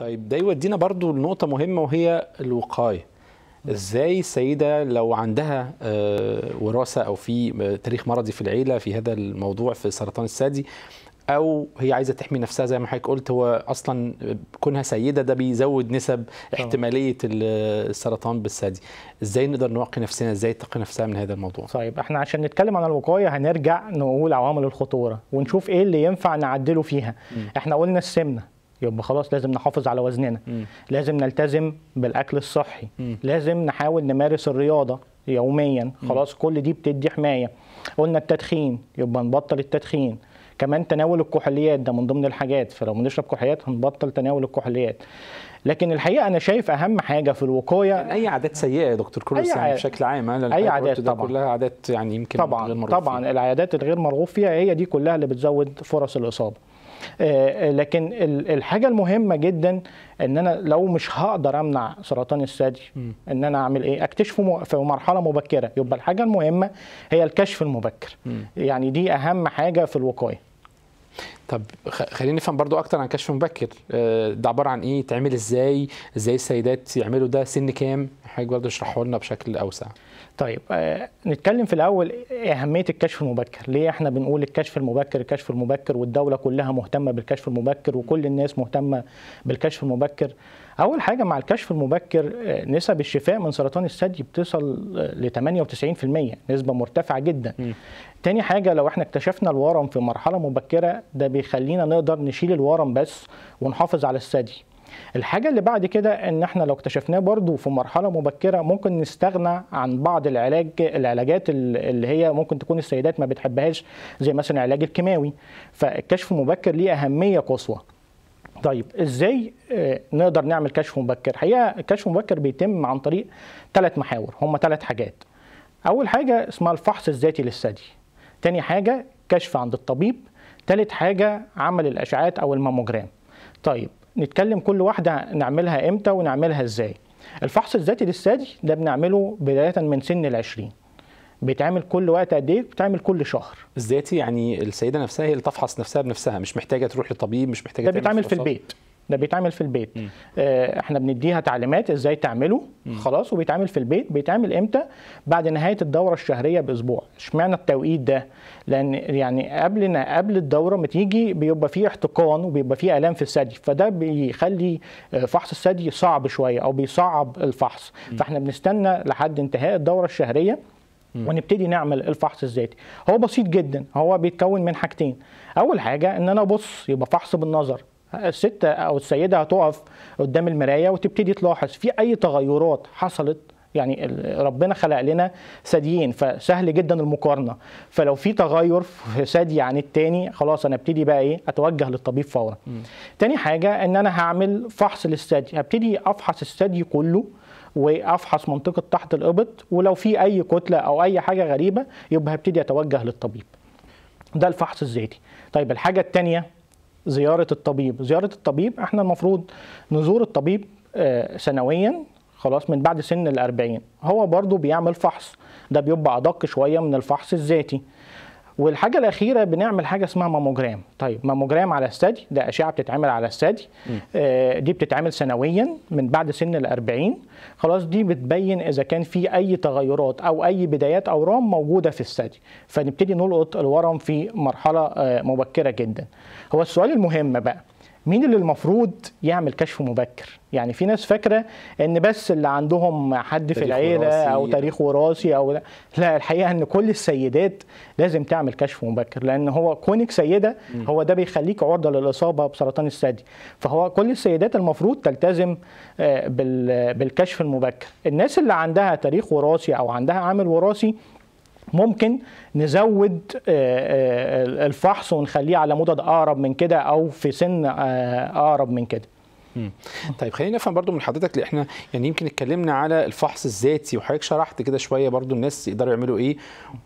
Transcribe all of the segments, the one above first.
طيب ده يودينا برضو لنقطة مهمة وهي الوقاية. إزاي السيدة لو عندها آه، وراثة أو في تاريخ مرضي في العيلة في هذا الموضوع في سرطان الثدي أو هي عايزة تحمي نفسها زي ما حضرتك قلت هو أصلا كونها سيدة ده بيزود نسب احتمالية السرطان بالثدي. إزاي نقدر نوقي نفسنا إزاي تقي نفسها من هذا الموضوع؟ طيب إحنا عشان نتكلم عن الوقاية هنرجع نقول عوامل الخطورة ونشوف إيه اللي ينفع نعدله فيها. م. إحنا قلنا السمنة. يبقى خلاص لازم نحافظ على وزننا. م. لازم نلتزم بالأكل الصحي. م. لازم نحاول نمارس الرياضة يوميا. خلاص كل دي بتدي حماية. قلنا التدخين يبقى نبطل التدخين. كمان تناول الكحوليات ده من ضمن الحاجات. فلو بنشرب كحوليات هنبطل تناول الكحوليات. لكن الحقيقة أنا شايف أهم حاجة في الوقاية يعني أي عادات سيئة يا دكتور كروس يعني بشكل عام. أي عادات طبعا. كلها عادات يعني يمكن طبعا. غير مرغوب طبعا. فيها. العادات الغير مرغوب فيها هي دي كلها اللي بتزود فرص الإصابة. لكن الحاجة المهمة جدا إن أنا لو مش هقدر أمنع سرطان الثدي إن أنا أعمل إيه؟ أكتشفه في مرحلة مبكرة. يبقى الحاجة المهمة هي الكشف المبكر. يعني دي أهم حاجة في الوقاية. طب خلينا نفهم برضو أكتر عن كشف مبكر. ده عبارة عن إيه؟ يتعمل إزاي؟ إزاي السيدات يعملوا ده؟ سن كام؟ حضرتك برضو اشرحه لنا بشكل أوسع. طيب آه نتكلم في الأول أهمية الكشف المبكر. ليه إحنا بنقول الكشف المبكر الكشف المبكر والدولة كلها مهتمة بالكشف المبكر وكل الناس مهتمة بالكشف المبكر؟ أول حاجة مع الكشف المبكر نسب الشفاء من سرطان الثدي بتصل ل 98% نسبة مرتفعة جدا. م. تاني حاجة لو إحنا اكتشفنا الورم في مرحلة مبكرة ده بيخلينا نقدر نشيل الورم بس ونحافظ على الثدي. الحاجة اللي بعد كده إن إحنا لو اكتشفناه برضو في مرحلة مبكرة ممكن نستغنى عن بعض العلاج العلاجات اللي هي ممكن تكون السيدات ما بتحبهاش زي مثلا العلاج الكيماوي. فالكشف المبكر ليه أهمية قصوى. طيب إزاي نقدر نعمل كشف مبكر؟ الحقيقة الكشف المبكر بيتم عن طريق ثلاث محاور. هم ثلاث حاجات. أول حاجة اسمها الفحص الذاتي للثدي. تاني حاجة كشف عند الطبيب. تالت حاجة عمل الأشعاعات أو الماموجرام. طيب نتكلم كل واحدة نعملها إمتى ونعملها إزاي. الفحص الذاتي للثدي ده بنعمله بداية من سن العشرين بيتعمل كل وقت قد إيه؟ بيتعمل كل شهر. الذاتي يعني السيدة نفسها هي اللي تفحص نفسها بنفسها مش محتاجة تروح لطبيب مش محتاجة ده بيتعمل في البيت. ده بيتعمل في البيت. م. آه إحنا بنديها تعليمات إزاي تعمله. م. خلاص وبيتعمل في البيت. بيتعمل إمتى؟ بعد نهاية الدورة الشهرية بأسبوع. اشمعنى التوقيت ده؟ لأن يعني قبل قبل الدورة ما تيجي بيبقى فيه احتقان وبيبقى فيه الام في الثدي. فده بيخلي فحص الثدي صعب شوية أو بيصعب الفحص. م. فاحنا بنستنى لحد انتهاء الدورة الشهرية ونبتدي نعمل الفحص الذاتي. هو بسيط جدا. هو بيتكون من حاجتين. أول حاجة إن أنا أبص يبقى فحص بالنظر. الست أو السيدة هتقف قدام المراية وتبتدي تلاحظ في أي تغيرات حصلت. يعني ربنا خلق لنا ثديين فسهل جدا المقارنة. فلو في تغير في ثدي عن التاني خلاص أنا أبتدي بقى إيه؟ أتوجه للطبيب فورا. م. تاني حاجة إن أنا هعمل فحص للثدي. هبتدي أفحص الثدي كله وأفحص منطقة تحت الأبط ولو في أي كتلة أو أي حاجة غريبة يبقى هبتدي أتوجه للطبيب. ده الفحص الذاتي. طيب الحاجة الثانية زيارة الطبيب. زيارة الطبيب إحنا المفروض نزور الطبيب سنويا خلاص من بعد سن الأربعين. هو برضو بيعمل فحص. ده بيبقى أدق شوية من الفحص الذاتي. والحاجة الأخيرة بنعمل حاجة اسمها ماموجرام. طيب ماموجرام على الثدي ده أشعة بتتعمل على الثدي. آه دي بتتعمل سنويا من بعد سن الأربعين. خلاص دي بتبين إذا كان في أي تغيرات أو أي بدايات أورام موجودة في الثدي. فنبتدي نلقط الورم في مرحلة آه مبكرة جدا. هو السؤال المهم بقى. مين اللي المفروض يعمل كشف مبكر؟ يعني في ناس فاكرة إن بس اللي عندهم حد في العيلة أو تاريخ وراثي أو لا. لا الحقيقة إن كل السيدات لازم تعمل كشف مبكر لأن هو كونك سيدة هو ده بيخليك عرضة للإصابة بسرطان الثدي. فهو كل السيدات المفروض تلتزم بالكشف المبكر. الناس اللي عندها تاريخ وراثي أو عندها عامل وراثي ممكن نزود الفحص ونخليه على مدد أقرب من كده أو في سن أقرب من كده. طيب خلينا نفهم برضو من حضرتك اللي إحنا يعني يمكن اتكلمنا على الفحص الذاتي وحضرتك شرحت كده شوية برضو الناس يقدروا يعملوا إيه.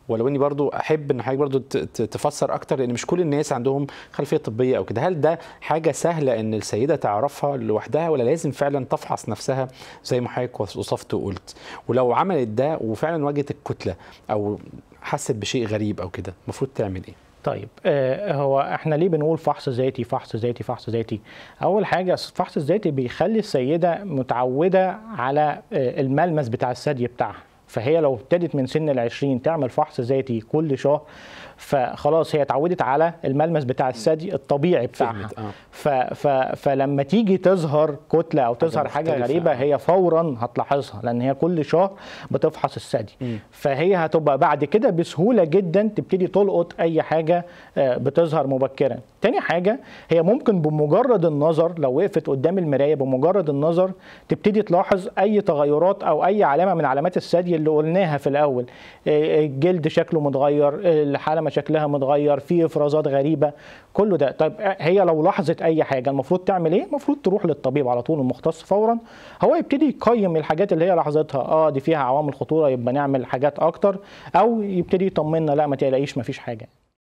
ولو إني برضو أحب إن حضرتك برضو تفسر أكتر لأن مش كل الناس عندهم خلفية طبية أو كده. هل ده حاجة سهلة إن السيدة تعرفها لوحدها ولا لازم فعلا تفحص نفسها زي ما حضرتك وصفت وقلت؟ ولو عملت ده وفعلا واجهت الكتلة أو حست بشيء غريب أو كده المفروض تعمل إيه؟ طيب آه، هو إحنا ليه بنقول فحص ذاتي فحص ذاتي فحص ذاتي؟ أول حاجة الفحص الذاتي بيخلي السيدة متعودة على آه، الملمس بتاع الثدي بتاعها. فهي لو ابتدت من سن العشرين تعمل فحص ذاتي كل شهر فخلاص هي اتعودت على الملمس بتاع الثدي الطبيعي بتاعها. آه. ف ف فلما تيجي تظهر كتلة أو تظهر حاجة غريبة. هي فورا هتلاحظها لأن هي كل شهر بتفحص الثدي. فهي هتبقى بعد كده بسهولة جدا تبتدي تلقط أي حاجة آه، بتظهر مبكرا. تاني حاجة هي ممكن بمجرد النظر لو وقفت قدام المراية بمجرد النظر تبتدي تلاحظ أي تغيرات أو أي علامة من علامات الثدي اللي قلناها في الأول. آه، الجلد شكله متغير آه، الحلمه شكلها متغير في إفرازات غريبة كله ده. طيب هي لو لاحظت أي حاجة المفروض تعمل إيه؟ المفروض تروح للطبيب على طول المختص فورا. هو يبتدي يقيم الحاجات اللي هي لاحظتها. آه دي فيها عوامل خطورة يبقى نعمل حاجات أكتر. أو يبتدي يطمنا لا ما تقلقيش ما فيش حاجة.